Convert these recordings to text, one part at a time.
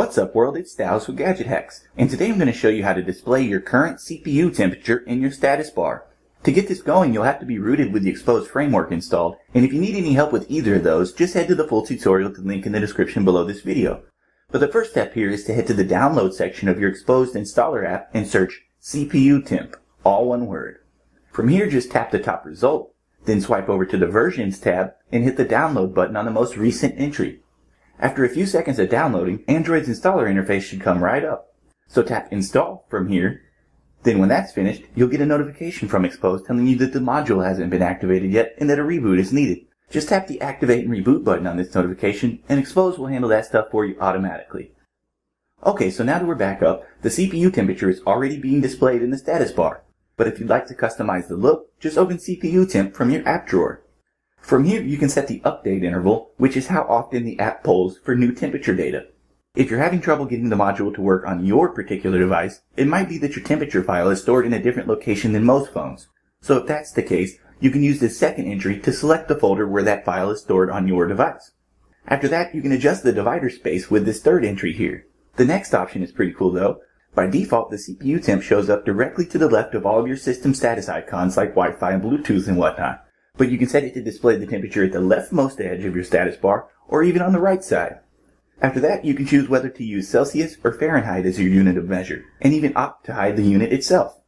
What's up world, it's Dallas with Gadget Hacks, and today I'm going to show you how to display your current CPU temperature in your status bar. To get this going, you'll have to be rooted with the Xposed framework installed, and if you need any help with either of those, just head to the full tutorial to the link in the description below this video. But the first step here is to head to the download section of your Xposed installer app and search CPU temp, all one word. From here, just tap the top result, then swipe over to the versions tab and hit the download button on the most recent entry. After a few seconds of downloading, Android's installer interface should come right up. So tap install from here. Then when that's finished, you'll get a notification from Xposed telling you that the module hasn't been activated yet and that a reboot is needed. Just tap the activate and reboot button on this notification and Xposed will handle that stuff for you automatically. Okay, so now that we're back up, the CPU temperature is already being displayed in the status bar. But if you'd like to customize the look, just open CPU temp from your app drawer. From here, you can set the update interval, which is how often the app polls for new temperature data. If you're having trouble getting the module to work on your particular device, it might be that your temperature file is stored in a different location than most phones. So if that's the case, you can use this second entry to select the folder where that file is stored on your device. After that, you can adjust the divider space with this third entry here. The next option is pretty cool though. By default, the CPU temp shows up directly to the left of all of your system status icons like Wi-Fi and Bluetooth and whatnot but you can set it to display the temperature at the leftmost edge of your status bar or even on the right side. After that, you can choose whether to use Celsius or Fahrenheit as your unit of measure, and even opt to hide the unit itself.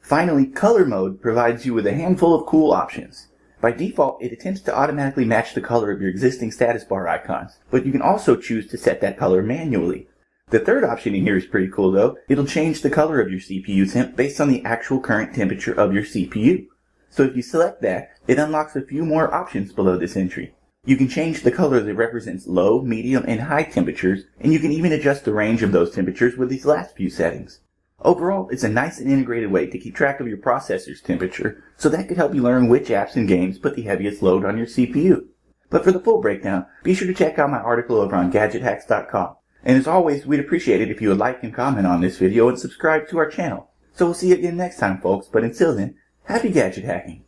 Finally, color mode provides you with a handful of cool options. By default, it attempts to automatically match the color of your existing status bar icons, but you can also choose to set that color manually. The third option in here is pretty cool though. It'll change the color of your CPU temp based on the actual current temperature of your CPU. So if you select that, it unlocks a few more options below this entry. You can change the color that represents low, medium, and high temperatures, and you can even adjust the range of those temperatures with these last few settings. Overall, it's a nice and integrated way to keep track of your processor's temperature, so that could help you learn which apps and games put the heaviest load on your CPU. But for the full breakdown, be sure to check out my article over on GadgetHacks.com. And as always, we'd appreciate it if you would like and comment on this video and subscribe to our channel. So we'll see you again next time, folks, but until then, Happy gadget hacking!